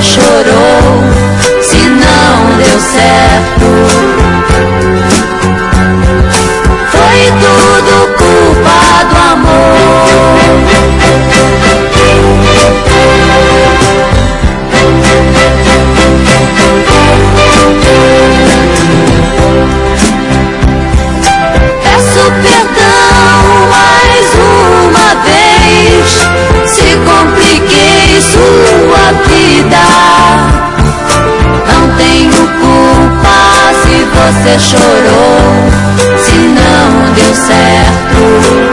chorou. Você chorou, se não deu certo.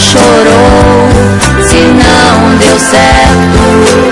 chorou se não deu certo.